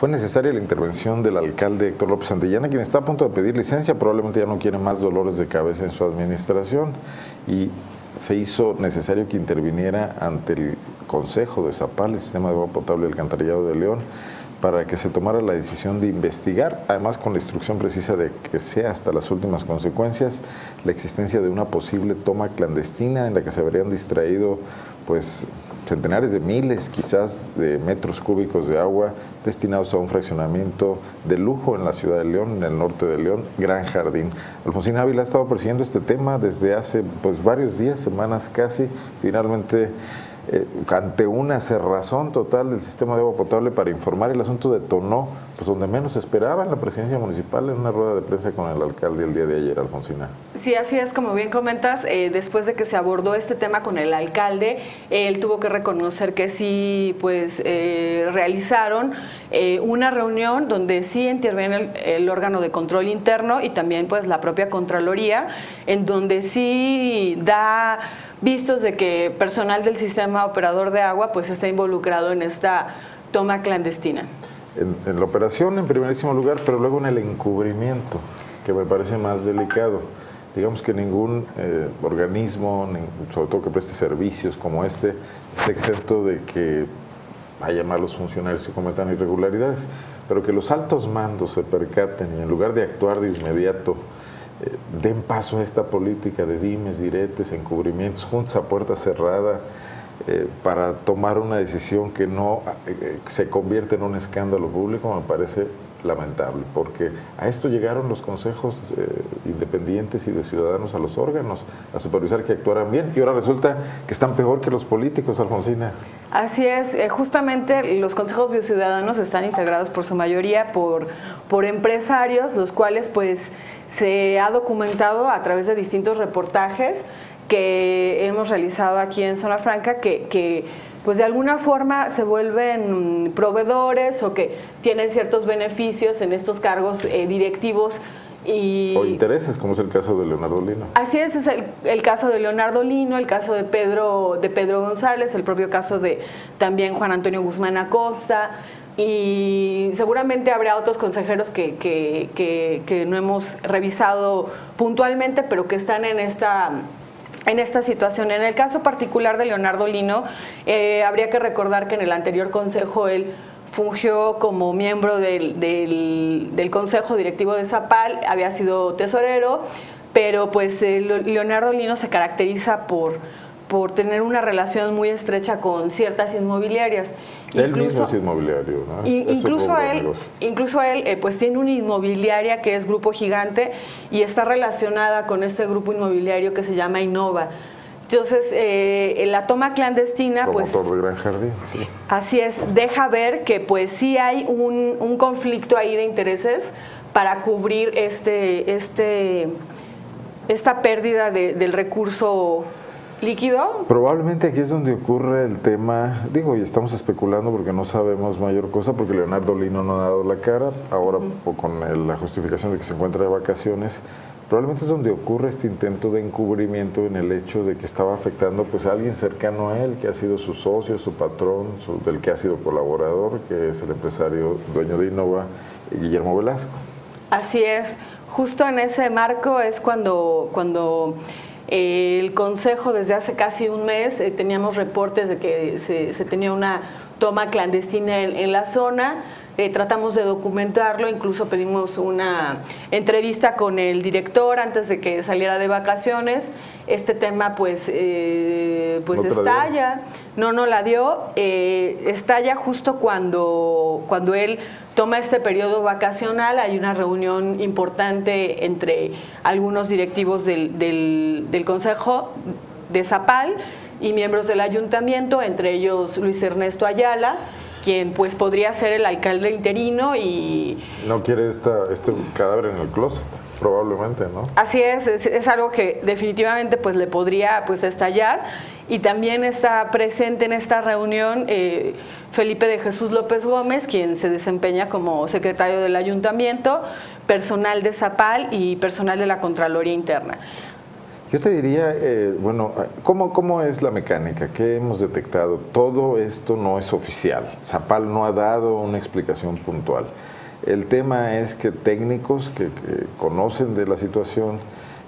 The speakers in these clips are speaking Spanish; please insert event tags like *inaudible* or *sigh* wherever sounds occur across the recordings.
fue necesaria la intervención del alcalde Héctor López Santillana, quien está a punto de pedir licencia, probablemente ya no quiere más dolores de cabeza en su administración y se hizo necesario que interviniera ante el Consejo de Zapal, el Sistema de Agua Potable del Alcantarillado de León, para que se tomara la decisión de investigar, además con la instrucción precisa de que sea hasta las últimas consecuencias, la existencia de una posible toma clandestina en la que se habrían distraído pues centenares de miles quizás de metros cúbicos de agua destinados a un fraccionamiento de lujo en la ciudad de León, en el norte de León, Gran Jardín. Alfonsín Ávila ha estado persiguiendo este tema desde hace pues varios días, semanas casi, finalmente eh, ante una cerrazón total del sistema de agua potable para informar, el asunto detonó pues donde menos esperaba en la presidencia municipal en una rueda de prensa con el alcalde el día de ayer, Alfonsina. Sí, así es, como bien comentas, eh, después de que se abordó este tema con el alcalde, él tuvo que reconocer que sí, pues eh, realizaron una reunión donde sí interviene el, el, órgano de control interno y también pues la propia Contraloría, en donde sí da vistos de que personal del sistema operador de agua pues está involucrado en esta toma clandestina. En, la operación en primerísimo lugar, pero luego en el encubrimiento, que me parece más delicado. Digamos que ningún eh, organismo, sobre todo que preste servicios como este, está exento de que haya malos funcionarios que cometan irregularidades, pero que los altos mandos se percaten y en lugar de actuar de inmediato, den paso a esta política de dimes, diretes, encubrimientos, juntos a puerta cerrada, eh, para tomar una decisión que no eh, se convierte en un escándalo público, me parece lamentable, porque a esto llegaron los consejos independientes y de ciudadanos a los órganos a supervisar que actuaran bien y ahora resulta que están peor que los políticos, Alfonsina. Así es, justamente los consejos de ciudadanos están integrados por su mayoría por, por empresarios, los cuales pues se ha documentado a través de distintos reportajes que hemos realizado aquí en Zona Franca que, pues de alguna forma se vuelven proveedores o que tienen ciertos beneficios en estos cargos eh, directivos y, o intereses, como es el caso de Leonardo Lino. Así es, es el, el, caso de Leonardo Lino, el caso de Pedro, de Pedro González, el propio caso de también Juan Antonio Guzmán Acosta, y seguramente habrá otros consejeros que, que, no hemos revisado puntualmente, pero que están en esta en esta situación. En el caso particular de Leonardo Lino, eh, habría que recordar que en el anterior consejo él fungió como miembro del, del, consejo directivo de Zapal, había sido tesorero, pero pues eh, Leonardo Lino se caracteriza por por tener una relación muy estrecha con ciertas inmobiliarias. Él mismo es inmobiliario, ¿no? incluso, él, incluso él, eh, pues tiene una inmobiliaria que es Grupo Gigante y está relacionada con este grupo inmobiliario que se llama Innova. Entonces, eh, la toma clandestina, pues... de Gran Jardín, sí. Así es, deja ver que pues sí hay un, un conflicto ahí de intereses para cubrir este, este, esta pérdida de, del recurso líquido? Probablemente aquí es donde ocurre el tema, digo, y estamos especulando porque no sabemos mayor cosa, porque Leonardo Lino no ha dado la cara, ahora con la justificación de que se encuentra de vacaciones, probablemente es donde ocurre este intento de encubrimiento en el hecho de que estaba afectando pues a alguien cercano a él, que ha sido su socio, su patrón, del que ha sido colaborador, que es el empresario dueño de Innova, Guillermo Velasco. Así es, justo en ese marco es cuando, cuando el Consejo desde hace casi un mes eh, teníamos reportes de que se, tenía una toma clandestina en, la zona. Eh, tratamos de documentarlo, incluso pedimos una entrevista con el director antes de que saliera de vacaciones. Este tema pues, eh, pues estalla, no, no la dio, estalla justo cuando, cuando él toma este periodo vacacional, hay una reunión importante entre algunos directivos del, del, Consejo de Zapal y miembros del ayuntamiento, entre ellos Luis Ernesto Ayala, quien pues podría ser el alcalde interino y... No quiere esta, este cadáver en el closet, probablemente, ¿no? Así es, es, algo que definitivamente pues le podría pues estallar y también está presente en esta reunión eh, Felipe de Jesús López Gómez, quien se desempeña como secretario del ayuntamiento, personal de Zapal y personal de la Contraloría Interna. Yo te diría, eh, bueno, ¿cómo, ¿cómo es la mecánica? ¿Qué hemos detectado? Todo esto no es oficial. Zapal no ha dado una explicación puntual. El tema es que técnicos que, conocen de la situación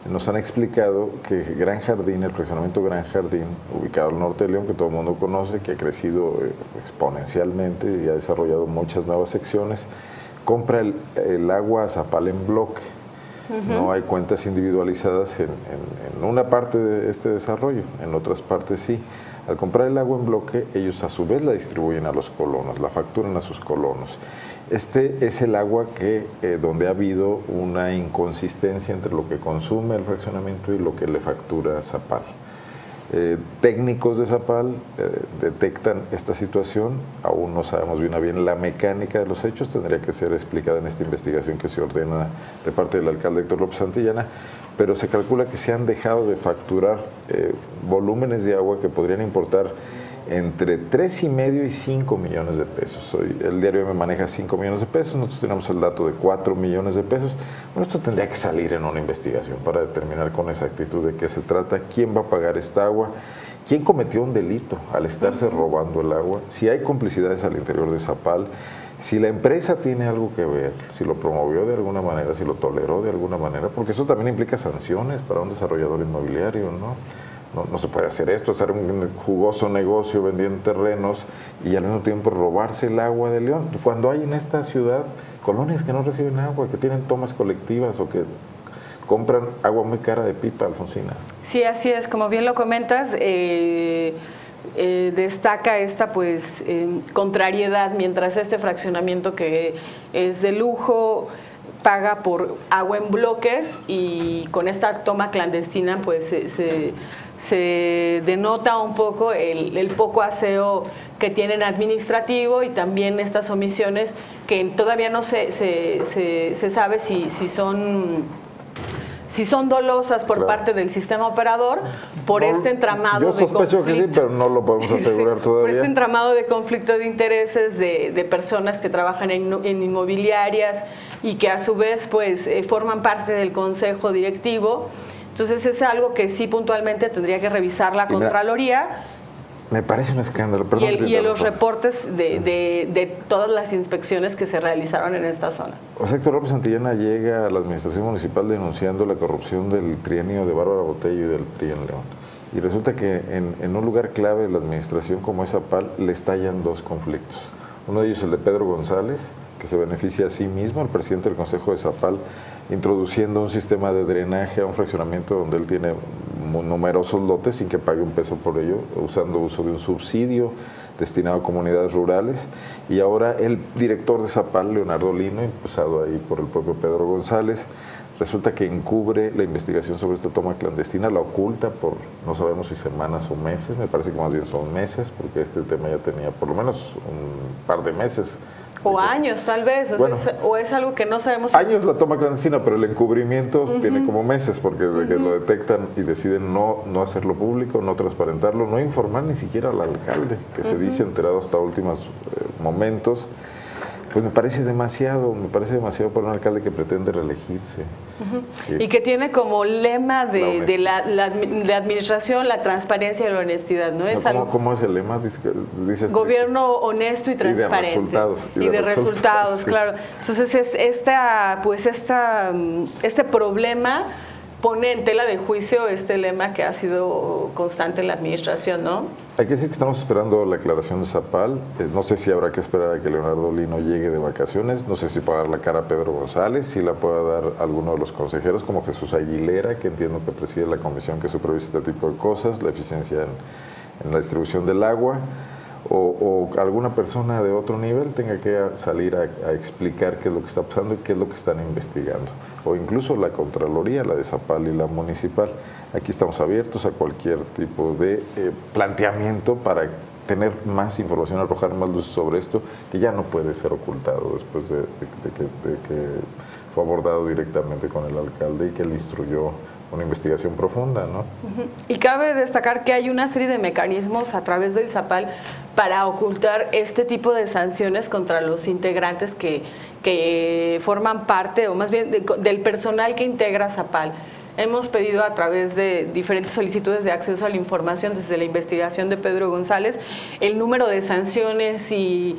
nos han explicado que Gran Jardín, el fraccionamiento Gran Jardín, ubicado al norte de León, que todo el mundo conoce, que ha crecido eh, exponencialmente y ha desarrollado muchas nuevas secciones, compra el, agua a Zapal en bloque. No hay cuentas individualizadas en, en, una parte de este desarrollo, en otras partes sí. Al comprar el agua en bloque, ellos a su vez la distribuyen a los colonos, la facturan a sus colonos. Este es el agua que, eh, donde ha habido una inconsistencia entre lo que consume el fraccionamiento y lo que le factura Zapal. Eh, técnicos de Zapal eh, detectan esta situación, aún no sabemos bien a bien la mecánica de los hechos, tendría que ser explicada en esta investigación que se ordena de parte del alcalde Héctor López Santillana, pero se calcula que se han dejado de facturar volúmenes de agua que podrían importar entre 3 y medio y 5 millones de pesos. Hoy el diario me maneja 5 millones de pesos, nosotros tenemos el dato de 4 millones de pesos. Bueno, esto tendría que salir en una investigación para determinar con exactitud de qué se trata, quién va a pagar esta agua, quién cometió un delito al estarse robando el agua, si hay complicidades al interior de Zapal, si la empresa tiene algo que ver, si lo promovió de alguna manera, si lo toleró de alguna manera, porque eso también implica sanciones para un desarrollador inmobiliario, ¿no? No, se puede hacer esto, hacer un jugoso negocio vendiendo terrenos y al mismo tiempo robarse el agua de León. Cuando hay en esta ciudad colonias que no reciben agua, que tienen tomas colectivas o que compran agua muy cara de pipa, Alfonsina. Sí, así es. Como bien lo comentas, eh, eh, destaca esta pues eh, contrariedad mientras este fraccionamiento que es de lujo paga por agua en bloques y con esta toma clandestina pues se denota un poco el, poco aseo que tienen administrativo y también estas omisiones que todavía no se, se, sabe si, si son si son dolosas por parte del sistema operador por este entramado yo sospecho que sí, pero no lo podemos *laughs* asegurar todavía. Por este entramado de conflicto de intereses de, personas que trabajan en, en, inmobiliarias y que a su vez pues eh, forman parte del consejo directivo entonces es algo que sí puntualmente tendría que revisar la Contraloría. Me parece un escándalo. Perdón, y, en los reportes de, todas las inspecciones que se realizaron en esta zona. O sea, Héctor López Santillana llega a la administración municipal denunciando la corrupción del trienio de Bárbara Botello y del PRI en León. Y resulta que en, en un lugar clave de la administración como es APAL le estallan dos conflictos. Uno de ellos es el de Pedro González, que se beneficia a sí mismo, el presidente del Consejo de Zapal, introduciendo un sistema de drenaje a un fraccionamiento donde él tiene numerosos lotes sin que pague un peso por ello, usando uso de un subsidio destinado a comunidades rurales. Y ahora el director de Zapal, Leonardo Lino, impulsado ahí por el propio Pedro González, resulta que encubre la investigación sobre esta toma clandestina, la oculta por no sabemos si semanas o meses, me parece que más bien son meses, porque este tema ya tenía por lo menos un par de meses o años, tal vez, o, es, algo que no sabemos. Años la toma clandestina, pero el encubrimiento tiene como meses, porque desde que lo detectan y deciden no, no hacerlo público, no transparentarlo, no informar ni siquiera al alcalde, que se dice enterado hasta últimos eh, momentos pues me parece demasiado, me parece demasiado para un alcalde que pretende reelegirse. y que tiene como lema de la, administración la transparencia y la honestidad, ¿no? Es ¿cómo, es el lema? Dice, Gobierno honesto y transparente. Y de resultados. Y, de, resultados, claro. Entonces, es esta, pues esta, este problema pone en tela de juicio este lema que ha sido constante en la administración, ¿no? Hay que decir que estamos esperando la aclaración de Zapal. Eh, no sé si habrá que esperar a que Leonardo Lino llegue de vacaciones. No sé si pueda dar la cara a Pedro González, si la pueda dar alguno de los consejeros, como Jesús Aguilera, que entiendo que preside la comisión que supervisa este tipo de cosas, la eficiencia en la distribución del agua o, alguna persona de otro nivel tenga que salir a, explicar qué es lo que está pasando y qué es lo que están investigando. O incluso la Contraloría, la de Zapal y la Municipal. Aquí estamos abiertos a cualquier tipo de eh, planteamiento para tener más información, arrojar más luz sobre esto, que ya no puede ser ocultado después de, que, fue abordado directamente con el alcalde y que él instruyó una investigación profunda, ¿no? Y cabe destacar que hay una serie de mecanismos a través del Zapal para ocultar este tipo de sanciones contra los integrantes que, que forman parte, o más bien del personal que integra Zapal. Hemos pedido a través de diferentes solicitudes de acceso a la información desde la investigación de Pedro González el número de sanciones y,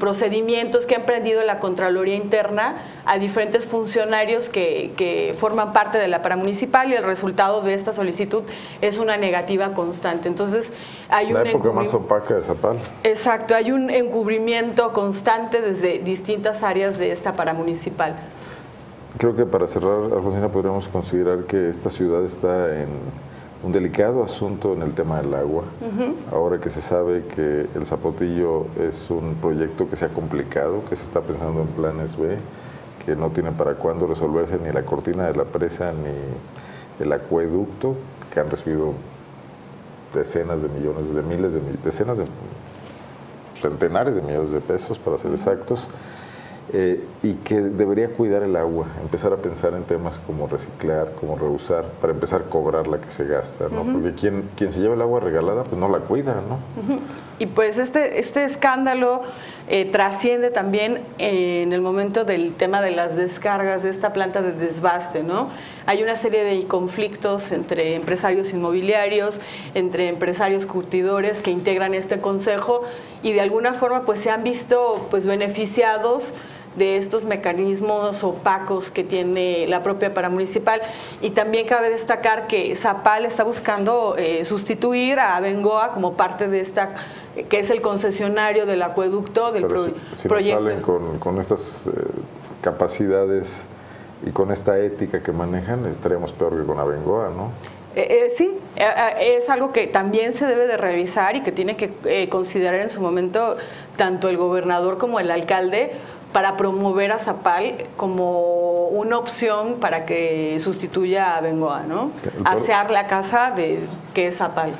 procedimientos que ha emprendido la Contraloría Interna a diferentes funcionarios que, forman parte de la paramunicipal y el resultado de esta solicitud es una negativa constante. Entonces, hay la época más opaca de Zapal. Exacto, hay un encubrimiento constante desde distintas áreas de esta paramunicipal. Creo que para cerrar, Alfonsina, podríamos considerar que esta ciudad está en un delicado asunto en el tema del agua. Ahora que se sabe que el Zapotillo es un proyecto que se ha complicado, que se está pensando en planes B, que no tiene para cuándo resolverse ni la cortina de la presa ni el acueducto, que han recibido decenas de millones, de miles de decenas de centenares de millones de pesos, para ser exactos. Eh, y que debería cuidar el agua, empezar a pensar en temas como reciclar, como reusar, para empezar a cobrar la que se gasta, ¿no? Porque quien, quien se lleva el agua regalada, pues no la cuida, ¿no? Y pues este, este escándalo eh, trasciende también en el momento del tema de las descargas de esta planta de desbaste, ¿no? Hay una serie de conflictos entre empresarios inmobiliarios, entre empresarios curtidores que integran este consejo y de alguna forma pues se han visto pues beneficiados de estos mecanismos opacos que tiene la propia paramunicipal. Y también cabe destacar que Zapal está buscando eh, sustituir a Bengoa como parte de esta que es el concesionario del acueducto del proyecto. salen con, estas eh, capacidades y con esta ética que manejan, estaríamos peor que con Abengoa, ¿no? Eh, sí, es algo que también se debe de revisar y que tiene que considerar en su momento tanto el gobernador como el alcalde, para promover a Zapal como una opción para que sustituya a Bengoa, ¿no? Hacer la casa de que es Zapal.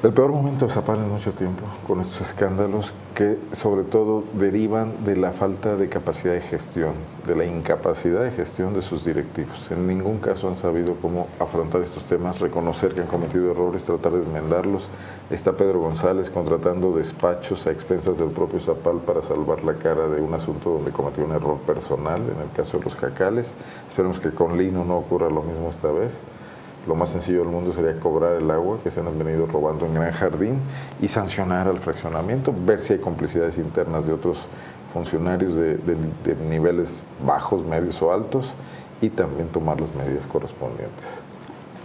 El peor momento de Zapal en mucho tiempo, con estos escándalos que sobre todo derivan de la falta de capacidad de gestión, de la incapacidad de gestión de sus directivos. En ningún caso han sabido cómo afrontar estos temas, reconocer que han cometido errores, tratar de enmendarlos. Está Pedro González contratando despachos a expensas del propio Zapal para salvar la cara de un asunto donde cometió un error personal, en el caso de los jacales. Esperemos que con Lino no ocurra lo mismo esta vez. Lo más sencillo del mundo sería cobrar el agua que se han venido robando en Gran Jardín y sancionar al fraccionamiento, ver si hay complicidades internas de otros funcionarios de, niveles bajos, medios o altos y también tomar las medidas correspondientes.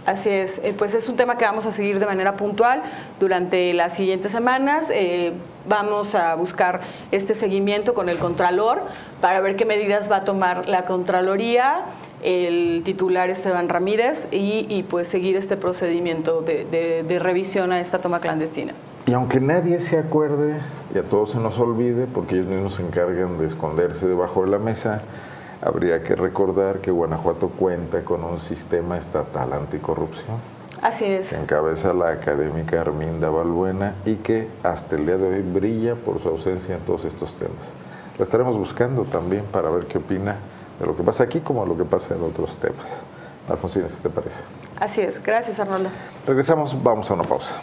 Así es, eh, pues es un tema que vamos a seguir de manera puntual durante las siguientes semanas. Eh, vamos a buscar este seguimiento con el Contralor para ver qué medidas va a tomar la Contraloría el titular Esteban Ramírez y, pues seguir este procedimiento de, revisión a esta toma clandestina. Y aunque nadie se acuerde y a todos se nos olvide, porque ellos mismos se encargan de esconderse debajo de la mesa, habría que recordar que Guanajuato cuenta con un sistema estatal anticorrupción. Así es. Que encabeza la académica Arminda Balbuena y que hasta el día de hoy brilla por su ausencia en todos estos temas. La estaremos buscando también para ver qué opina de lo que pasa aquí como lo que pasa en otros temas. Alfonsina, ¿qué te parece? Así es. Gracias, Arnoldo. Regresamos, vamos a una pausa.